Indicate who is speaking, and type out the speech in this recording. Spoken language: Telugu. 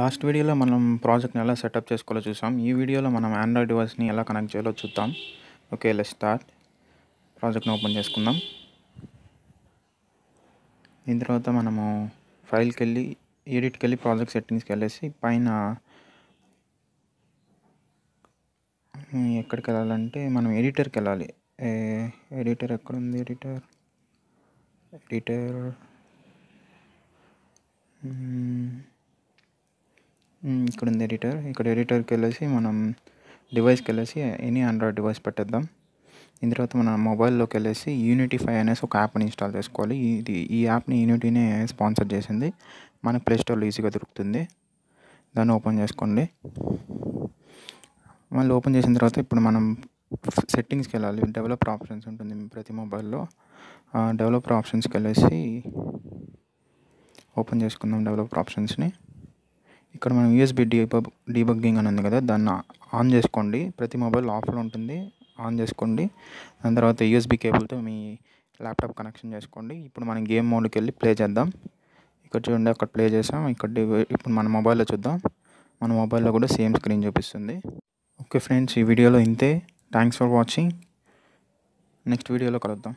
Speaker 1: లాస్ట్ వీడియోలో మనం ప్రాజెక్ట్ని ఎలా సెటప్ చేసుకోవాలో చూసాం. ఈ వీడియోలో మనం ఆండ్రాయిడ్ డివైస్ని ఎలా కనెక్ట్ చేయాలో చూద్దాం. ఓకే లెట్ స్టార్ట్ ప్రాజెక్ట్ని ఓపెన్ చేసుకుందాం. దీని తర్వాత మనము ఫైల్కి వెళ్ళి ఎడిట్కి వెళ్ళి ప్రాజెక్ట్ సెట్టింగ్స్కి వెళ్ళేసి పైన ఎక్కడికి వెళ్ళాలంటే మనం ఎడిటర్కి వెళ్ళాలి. ఎడిటర్ ఎక్కడుంది? Editor editor. ఇక్కడ ఉంది ఎడిటర్. ఇక్కడ ఎడిటర్కి వెళ్ళేసి మనం డివైస్కి వెళ్ళేసి ఎనీ ఆండ్రాయిడ్ డివైస్ పెట్టేద్దాం. దీని తర్వాత మన మొబైల్లోకి వెళ్ళేసి యూనిటీ ఫైవ్ అనేసి ఒక యాప్ని ఇన్స్టాల్ చేసుకోవాలి. ఇది ఈ యాప్ని యూనిటీనే స్పాన్సర్ చేసింది. మనకు ప్లే స్టోర్లో ఈజీగా దొరుకుతుంది. దాన్ని ఓపెన్ చేసుకోండి. మళ్ళీ ఓపెన్ చేసిన తర్వాత ఇప్పుడు మనం సెట్టింగ్స్కి వెళ్ళాలి డెవలపర్ ఆప్షన్స్ ఉంటుంది ప్రతి మొబైల్లో. డెవలపర్ ఆప్షన్స్కి వెళ్ళేసి ఓపెన్ చేసుకుందాం డెవలపర్ ఆప్షన్స్ని. ఇక్కడ మనం యూఎస్బి డీబగ్ డీబగ్గింగ్ అని ఉంది కదా దాన్ని ఆన్ చేసుకోండి. ప్రతి మొబైల్ ఆఫ్లో ఉంటుంది ఆన్ చేసుకోండి. దాని తర్వాత యూఎస్బి కేబుల్తో మీ ల్యాప్టాప్ కనెక్షన్ చేసుకోండి. ఇప్పుడు మనం గేమ్ మోడ్కి వెళ్ళి ప్లే చేద్దాం. ఇక్కడ చూడండి అక్కడ ప్లే చేసాం. ఇక్కడ ఇప్పుడు మన మొబైల్లో చూద్దాం. మన మొబైల్లో కూడా సేమ్ స్క్రీన్ చూపిస్తుంది. ఓకే ఫ్రెండ్స్ ఈ వీడియోలో ఇంతే. థ్యాంక్స్ ఫర్ వాచింగ్ నెక్స్ట్ వీడియోలో కలుద్దాం.